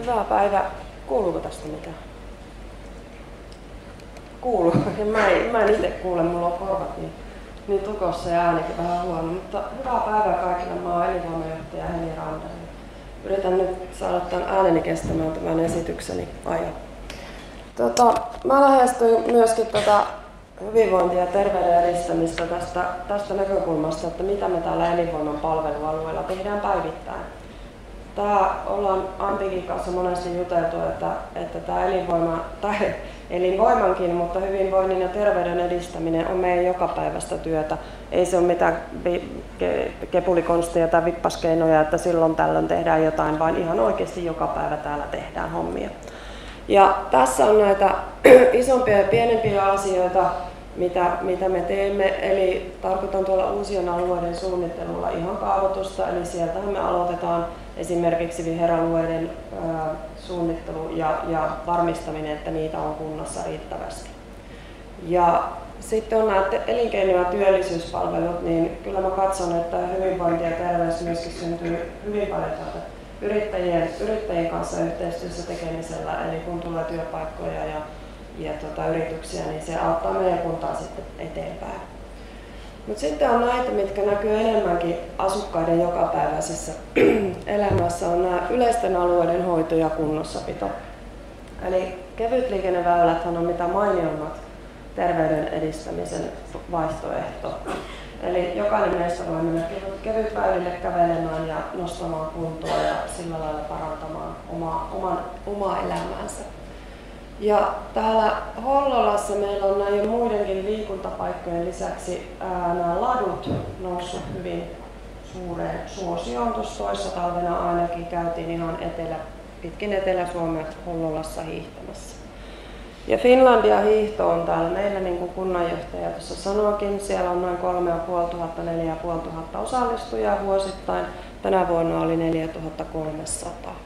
Hyvää päivää. Kuuluuko tästä mitään? Kuuluu. Ja mä en, mä en itse kuule, mulla on korvat niin, niin tukossa ja äänikin vähän huono. Mutta hyvää päivää kaikille. Mä oon elinvoimajohtaja Heli Randa. Yritän nyt saada tämän ääneni kestämään tämän esitykseni ajan. Tota, mä lähestyin myöskin tätä hyvinvointia ja terveyden edistämistä tästä, tästä näkökulmasta, että mitä me täällä elinvoiman palvelualueella tehdään päivittäin. Tämä ollaan Antikin kanssa monesti juteltu, että, että tämä elinvoima, tai elinvoimankin, mutta hyvinvoinnin ja terveyden edistäminen on meidän jokapäiväistä työtä. Ei se ole mitään kepulikonstia tai vippaskeinoja, että silloin tällöin tehdään jotain, vaan ihan oikeasti joka päivä täällä tehdään hommia. Ja tässä on näitä isompia ja pienempiä asioita, mitä, mitä me teemme. Eli tarkoitan tuolla uusien alueiden suunnittelulla ihan kaavoitusta, eli sieltä me aloitetaan esimerkiksi viheralueiden suunnittelu ja, ja varmistaminen, että niitä on kunnassa riittävästi. Ja sitten on nämä elinkeino- ja työllisyyspalvelut, niin kyllä mä katson, että hyvinvointi ja terveys myöskin syntyy hyvin paljon yrittäjien, yrittäjien kanssa yhteistyössä tekemisellä, eli kun tulee työpaikkoja ja, ja tota, yrityksiä, niin se auttaa meidän kuntaa sitten eteenpäin. Mutta sitten on näitä, mitkä näkyy enemmänkin asukkaiden jokapäiväisessä elämässä, on nämä yleisten alueiden hoito ja kunnossapito. Eli kevytliikenneväylät on mitä mainionmat terveyden edistämisen vaihtoehto. Eli jokainen meistä voi mennä kevytväylille kävelemään ja nostamaan kuntoa ja sillä lailla parantamaan omaa, oman, omaa elämäänsä. Ja täällä Hollolassa meillä on näin muidenkin liikuntapaikkojen lisäksi ää, nämä ladut noussut hyvin suureen suosioon. Tuossa toissa talvena ainakin käytiin ihan etelä, pitkin Etelä-Suomea Hollolassa hiihtämässä. Ja Finlandia hiihto on täällä meillä, niin kuin kunnanjohtaja tuossa sanoikin, siellä on noin 3500-4500 osallistujaa vuosittain. Tänä vuonna oli 4300.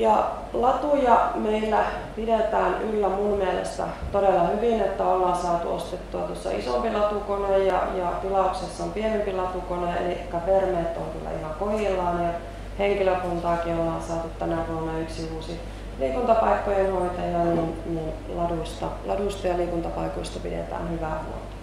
Ja latuja meillä pidetään yllä mun mielestä todella hyvin, että ollaan saatu ostettua tuossa isompi latukone ja, ja tilauksessa on pienempi latukone, eli vermeet on kyllä ihan kohillaan ja henkilökuntaakin ollaan saatu tänä vuonna yksi uusi liikuntapaikkojen hoitaja, niin, niin ladusta, ladusta ja liikuntapaikoista pidetään hyvää huolta.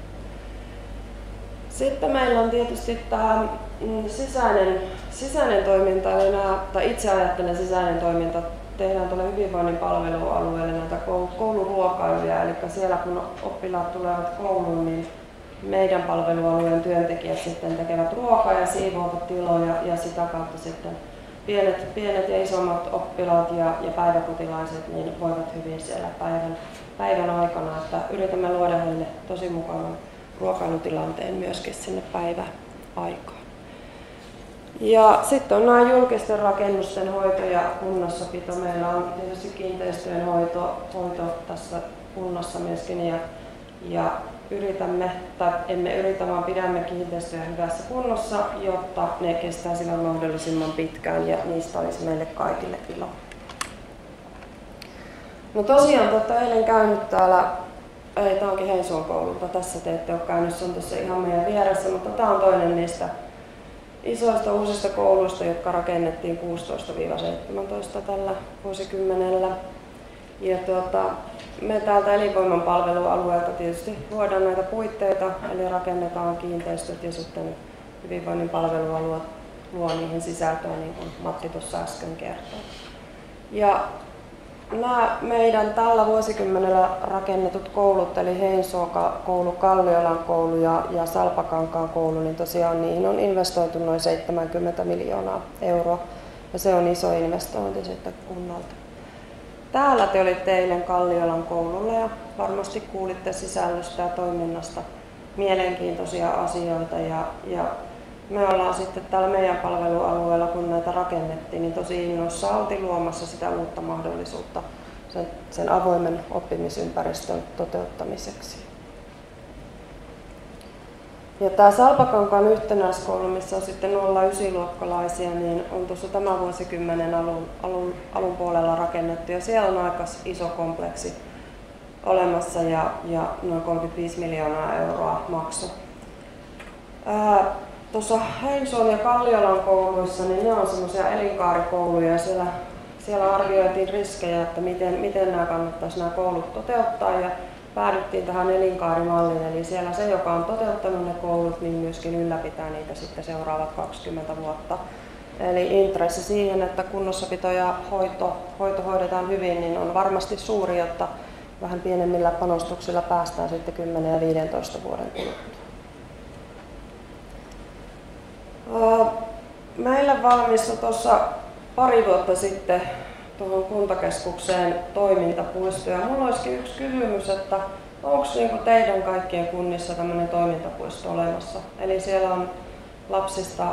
Sitten meillä on tietysti tämä mm, sisäinen, sisäinen toiminta, eli nämä, tai itse ajattelen sisäinen toiminta, tehdään tuolle hyvinvoinnin palvelualueelle näitä kouluruokailuja, eli siellä kun oppilaat tulevat kouluun, niin meidän palvelualueen työntekijät sitten tekevät ruokaa ja siivoavat tiloja ja sitä kautta sitten pienet, pienet ja isommat oppilaat ja, ja päiväkotilaiset niin voivat hyvin siellä päivän, päivän aikana, että yritämme luoda heille tosi mukavan ruokailutilanteen myöskin sinne päiväaikaan. Ja sitten on nämä julkisten rakennusten hoito ja kunnossapito. Meillä on tietysti kiinteistöjen hoito, hoito tässä kunnassa myöskin ja, ja yritämme, tai emme yritä, vaan pidämme kiinteistöjä hyvässä kunnossa, jotta ne kestää sillä mahdollisimman pitkään ja niistä olisi meille kaikille ilo. No tosiaan, tota, eilen käynyt täällä ei, tämä onkin Heisuon koululta. Tässä te ette ole käynyt, se on tuossa ihan meidän vieressä, mutta tämä on toinen niistä isoista uusista kouluista, jotka rakennettiin 16-17 tällä vuosikymmenellä. Ja tuota, me täältä elinvoiman palvelualueelta tietysti luodaan näitä puitteita, eli rakennetaan kiinteistöt ja sitten hyvinvoinnin palvelualue luo niihin sisältöä, niin kuin Matti tuossa äsken kertoi. Ja nämä meidän tällä vuosikymmenellä rakennetut koulut, eli Heinsoka koulu, Kalliolan koulu ja, ja Salpakankaan koulu, niin tosiaan niihin on investoitu noin 70 miljoonaa euroa. Ja se on iso investointi sitten kunnalta. Täällä te olitte eilen Kalliolan koululla ja varmasti kuulitte sisällöstä ja toiminnasta mielenkiintoisia asioita ja, ja me ollaan sitten täällä meidän palvelualueella, kun näitä rakennettiin, niin tosi innoissa oltiin luomassa sitä uutta mahdollisuutta sen, sen avoimen oppimisympäristön toteuttamiseksi. Ja tämä Salpakankaan yhtenäiskoulu, missä on sitten 09-luokkalaisia, niin on tuossa tämän vuosikymmenen alun, alun, alun puolella rakennettu ja siellä on aika iso kompleksi olemassa ja, ja noin 35 miljoonaa euroa maksu. Ää, tuossa Heinsuon ja Kalliolan kouluissa, niin ne on semmoisia elinkaarikouluja ja siellä, siellä arvioitiin riskejä, että miten, miten nämä kannattaisi nämä koulut toteuttaa ja päädyttiin tähän elinkaarimalliin, eli siellä se, joka on toteuttanut ne koulut, niin myöskin ylläpitää niitä sitten seuraavat 20 vuotta. Eli intressi siihen, että kunnossapito ja hoito, hoito hoidetaan hyvin, niin on varmasti suuri, jotta vähän pienemmillä panostuksilla päästään sitten 10 ja 15 vuoden kuluttua. Meillä valmistui tuossa pari vuotta sitten tuohon kuntakeskukseen toimintapuisto. Ja mulla olisikin yksi kysymys, että onko niinku teidän kaikkien kunnissa tämmöinen toimintapuisto olemassa? Eli siellä on lapsista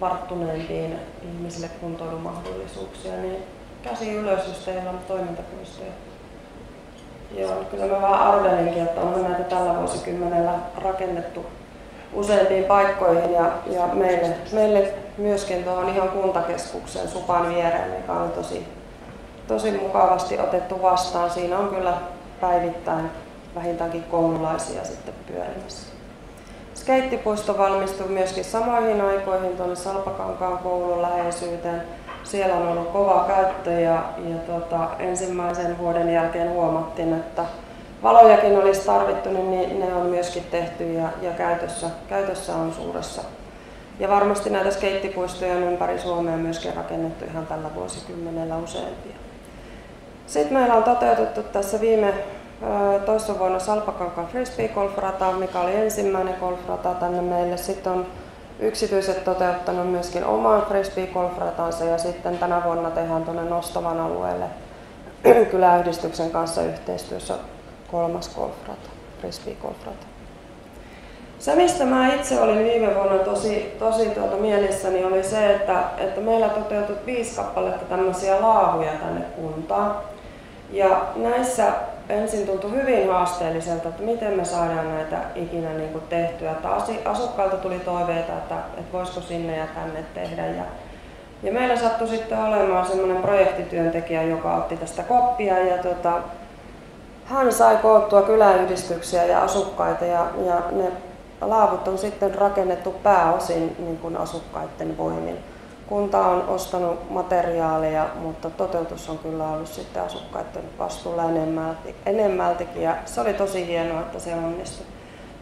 varttuneempiin ihmisille kuntoilumahdollisuuksia, niin käsi ylös, jos teillä on toimintapuistoja. Joo, kyllä mä vähän arvelinkin, että onhan näitä tällä vuosikymmenellä rakennettu useampiin paikkoihin ja, ja meille, meille myöskin tuohon ihan kuntakeskuksen Supan viereen, mikä on tosi, tosi mukavasti otettu vastaan. Siinä on kyllä päivittäin vähintäänkin koululaisia sitten pyörimässä. Skeittipuisto valmistui myöskin samoihin aikoihin tuonne Salpakankaan koulun läheisyyteen. Siellä on ollut kova käyttö ja, ja tota, ensimmäisen vuoden jälkeen huomattiin, että valojakin olisi tarvittu, niin ne on myöskin tehty ja, ja käytössä, käytössä on suuressa. Ja varmasti näitä skeittipuistoja on ympäri Suomea myöskin rakennettu ihan tällä vuosikymmenellä useampia. Sitten meillä on toteutettu tässä viime toissa vuonna Salpakankan frisbee golfrata, mikä oli ensimmäinen golfrata tänne meille. Sitten on yksityiset toteuttanut myöskin oman frisbee golfratansa ja sitten tänä vuonna tehdään tuonne Nostavan alueelle kyläyhdistyksen kanssa yhteistyössä kolmas golfrata, frisbee golfrata. Se, mistä mä itse olin viime vuonna tosi, tosi tuota mielessäni, oli se, että, että meillä toteutui viisi kappaletta tämmöisiä laahuja tänne kuntaan. Ja näissä ensin tuntui hyvin haasteelliselta, että miten me saadaan näitä ikinä niin kuin tehtyä. Että asukkailta tuli toiveita, että, että voisiko sinne ja tänne tehdä. Ja, ja meillä sattui sitten olemaan semmoinen projektityöntekijä, joka otti tästä koppia ja tota, hän sai koottua kyläyhdistyksiä ja asukkaita ja, ja ne laavut on sitten rakennettu pääosin niin kuin asukkaiden voimin. Kunta on ostanut materiaaleja, mutta toteutus on kyllä ollut sitten asukkaiden vastuulla enemmälti, enemmältikin ja se oli tosi hienoa, että se onnistui.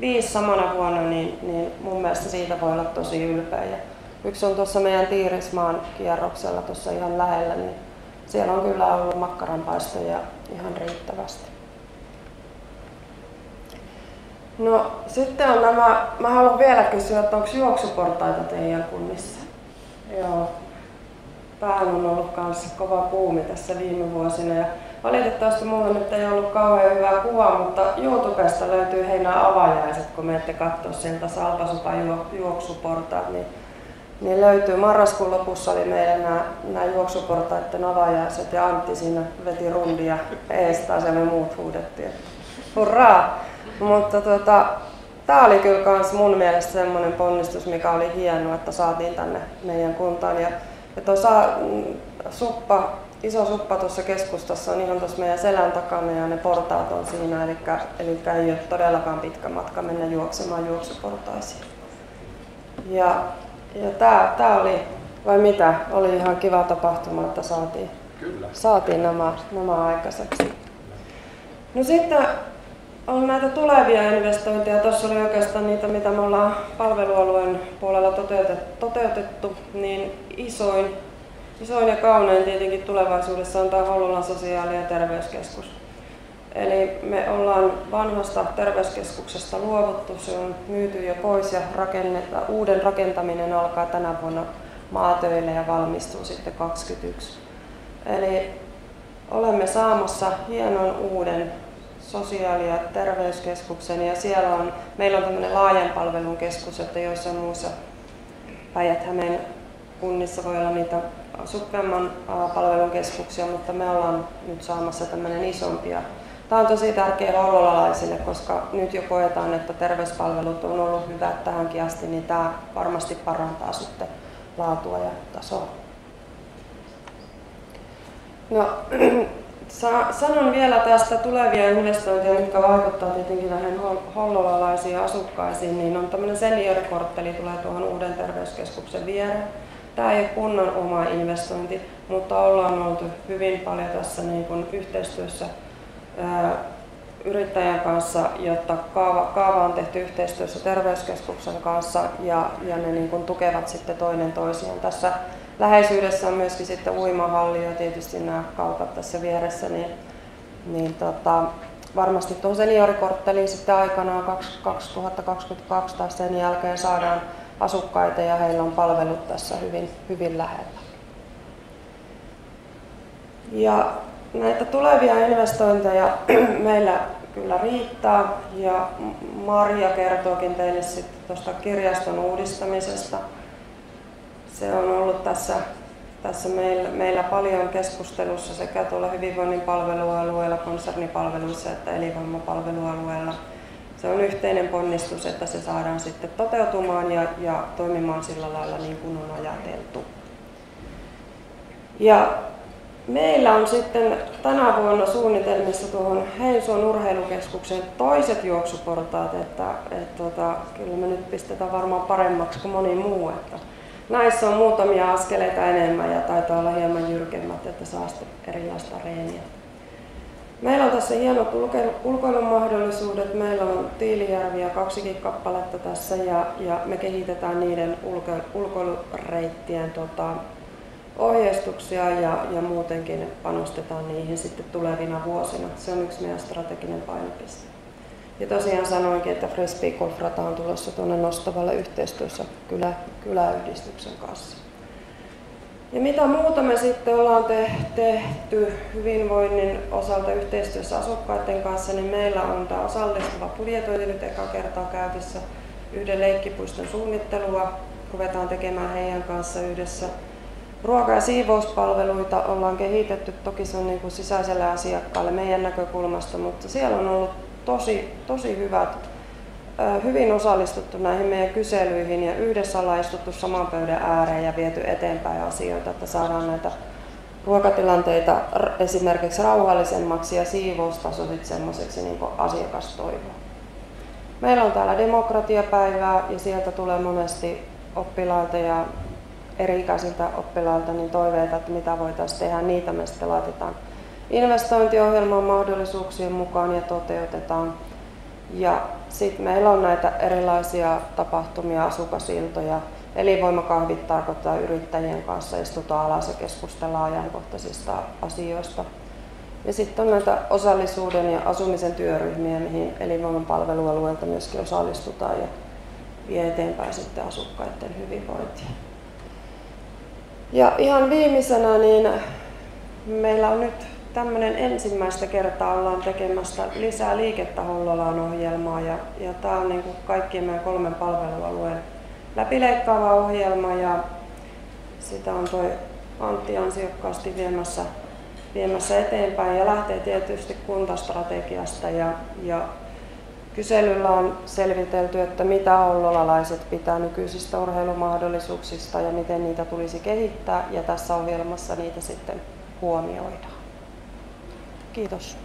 Viisi samana vuonna, niin, niin mun mielestä siitä voi olla tosi ylpeä. Ja yksi on tuossa meidän Tiirismaan kierroksella tuossa ihan lähellä, niin siellä on kyllä ollut makkaranpaistoja ihan riittävästi. No sitten on nämä, mä haluan vielä kysyä, että onko juoksuportaita teidän kunnissa? Joo. Päähän on ollut kanssa kova puumi tässä viime vuosina ja valitettavasti mulla nyt ei ollut kauhean hyvää kuvaa, mutta YouTubesta löytyy heinä avajaiset, kun menette katsoa sieltä Salpasupan juoksuportaat, niin, niin löytyy. Marraskuun lopussa oli meidän nämä, nämä juoksuportaiden avajaiset ja Antti siinä veti rundia eestaan ja me muut huudettiin. Hurraa! Mutta tota, tämä oli kyllä kans mun mielestä semmoinen ponnistus, mikä oli hienoa, että saatiin tänne meidän kuntaan. Ja, ja tuossa mm, suppa, iso suppa tuossa keskustassa on ihan tuossa meidän selän takana ja ne portaat on siinä, eli, eli ei ole todellakaan pitkä matka mennä juoksemaan juoksuportaisiin. Ja, ja tämä, tämä oli, vai mitä, oli ihan kiva tapahtuma, että saatiin, Kyllä. saatiin nämä, nämä aikaiseksi. No sitten on näitä tulevia investointeja. Tuossa oli oikeastaan niitä, mitä me ollaan palvelualueen puolella toteutettu, niin isoin, isoin ja kaunein tietenkin tulevaisuudessa on tämä Hollolan sosiaali- ja terveyskeskus. Eli me ollaan vanhasta terveyskeskuksesta luovuttu, se on myyty jo pois ja uuden rakentaminen alkaa tänä vuonna maatöille ja valmistuu sitten 2021. Eli olemme saamassa hienon uuden sosiaali- ja terveyskeskuksen ja siellä on, meillä on tämmöinen laajan palvelun keskus, että joissain muissa päijät kunnissa voi olla niitä suppeamman palvelun keskuksia, mutta me ollaan nyt saamassa tämmöinen isompia. Tämä on tosi tärkeä hollolalaisille, koska nyt jo koetaan, että terveyspalvelut on ollut hyvät tähänkin asti, niin tämä varmasti parantaa sitten laatua ja tasoa. No, sanon vielä tästä tulevia investointeja, mitkä vaikuttaa tietenkin näihin hollolalaisiin asukkaisiin, niin on tämmöinen seniorikortteli tulee tuohon uuden terveyskeskuksen viereen. Tämä ei ole kunnan oma investointi, mutta ollaan oltu hyvin paljon tässä niin kuin yhteistyössä ää, yrittäjän kanssa, jotta kaava, kaava on tehty yhteistyössä terveyskeskuksen kanssa ja, ja ne niin kuin tukevat sitten toinen toisiaan. Tässä läheisyydessä on myöskin sitten uimahalli ja tietysti nämä kaupat tässä vieressä, niin, niin tota, varmasti tuon seniorikortteliin sitten aikanaan 2022 tai sen jälkeen saadaan asukkaita ja heillä on palvelut tässä hyvin, hyvin lähellä. Ja näitä tulevia investointeja meillä kyllä riittää ja Maria kertookin teille sitten tuosta kirjaston uudistamisesta. Se on ollut tässä, tässä meillä, meillä paljon keskustelussa sekä tuolla hyvinvoinnin palvelualueella, konsernipalveluissa että elinvoimapalvelualueella. Se on yhteinen ponnistus, että se saadaan sitten toteutumaan ja, ja toimimaan sillä lailla niin kuin on ajateltu. Ja Meillä on sitten tänä vuonna suunnitelmissa tuohon Heinsuon urheilukeskuksen toiset juoksuportaat, että, että tota, kyllä me nyt pistetään varmaan paremmaksi kuin moni muu. Että näissä on muutamia askeleita enemmän ja taitaa olla hieman jyrkemmät, että saa sitten erilaista reeniä. Meillä on tässä hienot ulkoilumahdollisuudet. Meillä on Tiilijärviä kaksikin kappaletta tässä ja, ja me kehitetään niiden ulko, ulkoilureittien tota, ohjeistuksia ja, ja muutenkin panostetaan niihin sitten tulevina vuosina. Se on yksi meidän strateginen painopiste. Ja tosiaan sanoinkin, että Frisbee Golfrata on tulossa tuonne nostavalle yhteistyössä kylä, kyläyhdistyksen kanssa. Ja mitä muuta me sitten ollaan te, tehty hyvinvoinnin osalta yhteistyössä asukkaiden kanssa, niin meillä on tämä osallistuva budjetointi nyt eka kertaa käytössä yhden leikkipuiston suunnittelua. Ruvetaan tekemään heidän kanssa yhdessä Ruoka- ja siivouspalveluita ollaan kehitetty, toki se on niin kuin sisäiselle asiakkaalle meidän näkökulmasta, mutta siellä on ollut tosi, tosi hyvät, hyvin osallistuttu näihin meidän kyselyihin ja yhdessä ollaan istuttu saman pöydän ääreen ja viety eteenpäin asioita, että saadaan näitä ruokatilanteita esimerkiksi rauhallisemmaksi ja siivoustasoiset semmoiseksi niin asiakastoivoa. Meillä on täällä demokratiapäivää ja sieltä tulee monesti oppilailta ja eri-ikäisiltä oppilailta niin toiveita, että mitä voitaisiin tehdä, niitä me sitten laitetaan investointiohjelman mahdollisuuksien mukaan ja toteutetaan. Ja sitten meillä on näitä erilaisia tapahtumia, asukasiltoja, elinvoimakahvit tarkoittaa yrittäjien kanssa, istutaan alas ja keskustellaan ajankohtaisista asioista. Ja sitten on näitä osallisuuden ja asumisen työryhmiä, mihin elinvoiman palvelualueelta myöskin osallistutaan ja vie eteenpäin sitten asukkaiden hyvinvointia. Ja ihan viimeisenä, niin meillä on nyt tämmöinen ensimmäistä kertaa ollaan tekemässä lisää liikettä Hollolaan ohjelmaa ja, ja tämä on niin kuin kaikkien meidän kolmen palvelualueen läpileikkaava ohjelma ja sitä on toi Antti ansiokkaasti viemässä, viemässä eteenpäin ja lähtee tietysti kuntastrategiasta ja, ja Kyselyllä on selvitelty, että mitä hollolalaiset pitää nykyisistä urheilumahdollisuuksista ja miten niitä tulisi kehittää ja tässä ohjelmassa niitä sitten huomioidaan. Kiitos.